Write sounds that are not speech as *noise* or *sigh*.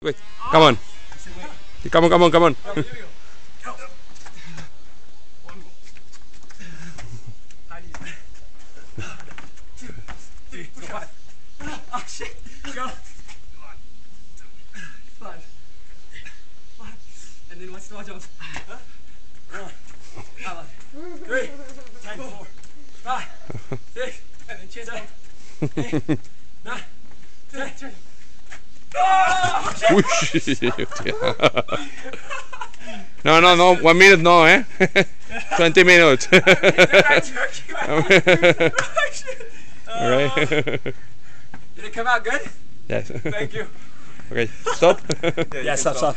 Wait, come on. Come on, come on, come on. Oh shit! Go. Five. Five. And then what's the watch off? Huh? One. Five. Three. Ten. Four. Five. Six. And then chin up. Eight. Nine. Ten. Ten. Oh, shit. Uy, shit. *laughs* No, no, no. One minute, no, eh? *laughs* 20 minutes. *laughs* I jerked you. Shit. Alright. Did it come out good? yes. Thank you. Okay, stop. Yeah, stop, stop.